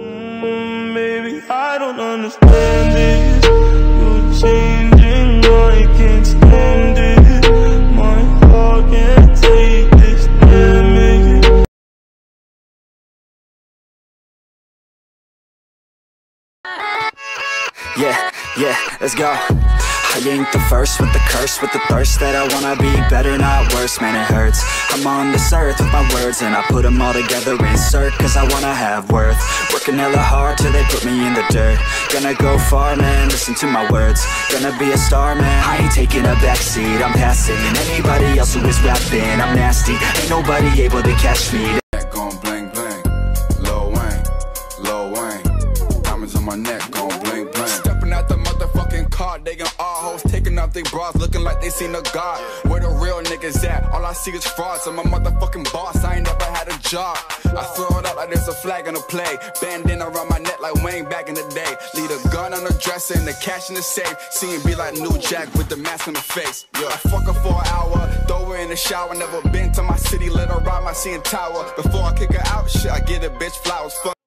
Mm, baby, I don't understand this. You're changing, I can't stand it. My heart can't take this damage. Yeah, yeah, let's go. I ain't the first with the curse, with the thirst that I wanna be better, not worse, man, it hurts. I'm on this earth with my words, and I put them all together, insert, cause I wanna have worth. Working hella hard till they put me in the dirt. Gonna go far, man, listen to my words. Gonna be a star, man, I ain't taking a backseat, I'm passing anybody else who is rapping. I'm nasty, ain't nobody able to catch me. They bras, looking like they seen a god. Where the real niggas at? All I see is frauds. I'm a motherfucking boss, I ain't never had a job. I throw it up like there's a flag on the play. Bandana around my neck like Wayne back in the day. Leave a gun on the dresser and the cash in the safe. See him be like New Jack with the mask on the face. Yeah. I fuck her for an hour, throw her in the shower. Never been to my city, let her ride my CN Tower. Before I kick her out, shit, I get a bitch flowers. Fuck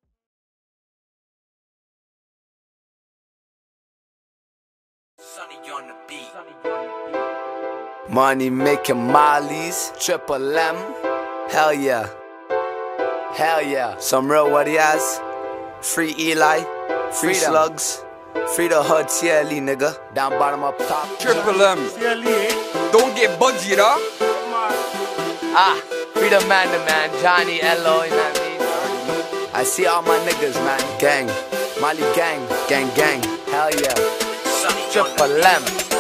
Money making mollies, triple M. Hell yeah. Hell yeah. Some real what he has. Free Eli, free Freedom. slugs, free the hood TLE nigga. Down bottom up top. Triple M. Don't get budgy, da. Ah, free the man the man, Johnny Elo, you know what I mean? I see all my niggas, man. Gang. Molly gang, gang, gang. Hell yeah. Triple M.